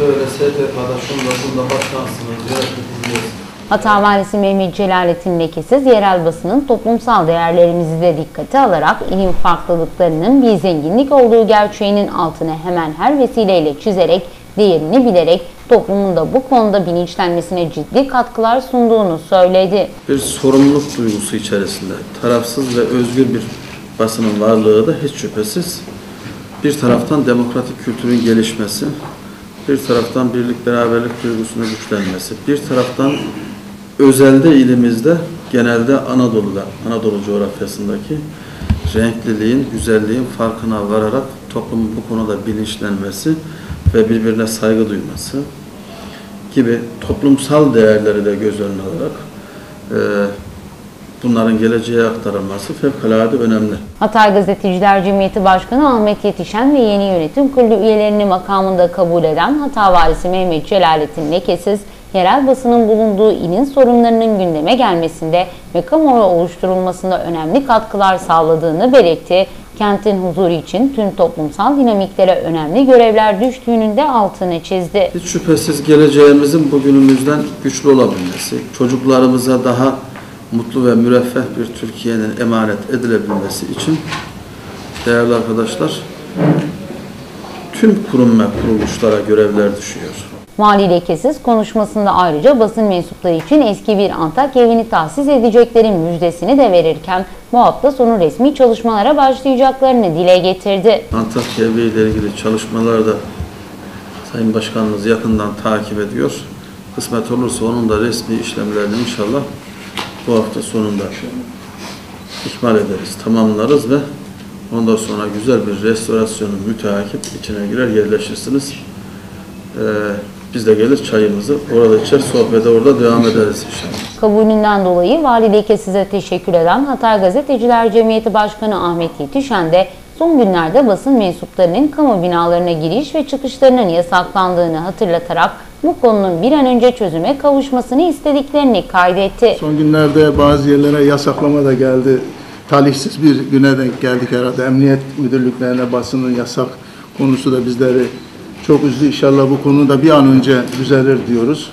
böyle STK'da şunda bunda edilmez. Hata Valisi Mehmet Celalettin Lekesiz yerel basının toplumsal değerlerimizi de dikkate alarak ilim farklılıklarının bir zenginlik olduğu gerçeğinin altını hemen her vesileyle çizerek, değerini bilerek toplumun da bu konuda bilinçlenmesine ciddi katkılar sunduğunu söyledi. Bir sorumluluk duygusu içerisinde tarafsız ve özgür bir basının varlığı da hiç şüphesiz bir taraftan demokratik kültürün gelişmesi, bir taraftan birlik beraberlik duygusunun güçlenmesi, bir taraftan özelde ilimizde genelde Anadolu'da, Anadolu coğrafyasındaki renkliliğin, güzelliğin farkına vararak toplumun bu konuda bilinçlenmesi ve birbirine saygı duyması gibi toplumsal değerleri de göz önüne alarak e, bunların geleceğe aktarılması fevkalade önemli. Hatay Gazeteciler Cemiyeti Başkanı Ahmet Yetişen ve yeni yönetim kurulu üyelerini makamında kabul eden Hata Valisi Mehmet Celalettin Lekesiz, yerel basının bulunduğu ilin sorunlarının gündeme gelmesinde ve kamuoyu oluşturulmasında önemli katkılar sağladığını belirtti. Kentin huzuru için tüm toplumsal dinamiklere önemli görevler düştüğünün de altını çizdi. Hiç şüphesiz geleceğimizin bugünümüzden güçlü olabilmesi, çocuklarımıza daha mutlu ve müreffeh bir Türkiye'nin emanet edilebilmesi için değerli arkadaşlar tüm kurum ve kuruluşlara görevler düşüyor. Vali Lekesiz konuşmasında ayrıca basın mensupları için eski bir Antakya evini tahsis edeceklerin müjdesini de verirken bu hafta sonu resmi çalışmalara başlayacaklarını dile getirdi. Antakya Evi ile ilgili çalışmalar da Sayın Başkanımız yakından takip ediyor. Kısmet olursa onun da resmi işlemlerini inşallah bu hafta sonunda ikmal ederiz, tamamlarız ve ondan sonra güzel bir restorasyonun müteakip içine girer yerleşirsiniz. Ee, biz de gelir çayımızı orada içer, sohbete orada devam ederiz inşallah. Kabulünden dolayı Vali Lekesiz'e teşekkür eden Hatay Gazeteciler Cemiyeti Başkanı Ahmet Yetişen de son günlerde basın mensuplarının kamu binalarına giriş ve çıkışlarının yasaklandığını hatırlatarak bu konunun bir an önce çözüme kavuşmasını istediklerini kaydetti. Son günlerde bazı yerlere yasaklama da geldi. Talihsiz bir güne denk geldik herhalde. Emniyet müdürlüklerine basının yasak konusu da bizleri çok üzdü. İnşallah bu konu da bir an önce düzelir diyoruz.